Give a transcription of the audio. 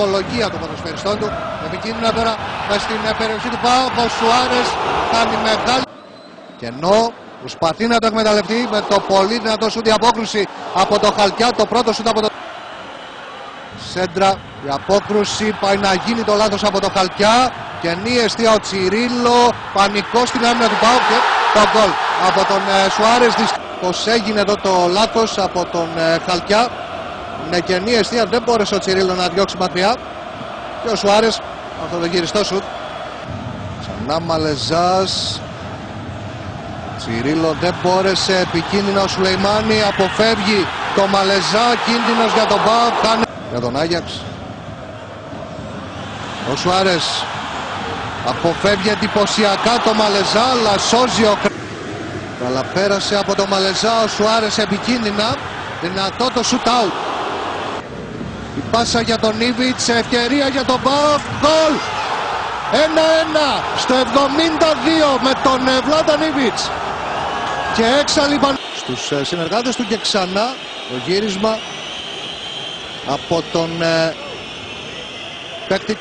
ψυχολογία των ποδοσφαιριστών του. Επικίνδυνα τώρα με στην ε, περιοχή του Πάου. Ο Σουάρες κάνει μεγάλη. Και ενώ προσπαθεί να το εκμεταλλευτεί με το πολύ δυνατό σούτ απόκρουση από το Χαλκιά. Το πρώτο σούτ από το Σέντρα, η απόκρουση πάει να γίνει το λάθος από το Χαλκιά. Καινή αιστεία ο Τσιρίλο, πανικός στην άμυνα του Πάου και το γκολ από τον ε, Σουάρες. Πως έγινε εδώ το λάθος από τον ε, Χαλκιά. Με καινή αιστεία δεν μπόρεσε ο Τσιρίλο να διώξει μακριά. Και ο Σουάρες, αυτό το γυριστό σουτ. Ξανά Μαλεζάς. Τσιρίλο δεν μπόρεσε, επικίνδυνος ο Σουλεϊμάνη, αποφεύγει το Μαλεζά, κίνδυνος για τον Πάου για τον Άγιαξ. Ο Σουάρες αποφεύγει εντυπωσιακά το Μαλεζά, αλλά σώζει ο Αλλά πέρασε από το Μαλεζά ο Σουάρες επικίνδυνα. Δυνατό το shoot out. Η πάσα για τον Ήβιτς, ευκαιρία για τον Μπαφ, γκολ! 1-1 στο 72 με τον ε, Βλάνταν Ήβιτς. Και έξαλλη στους ε, συνεργάτες του και ξανά το γύρισμα από τον ε, παίκτη